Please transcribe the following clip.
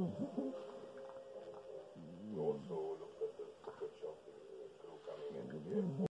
Mm-hmm.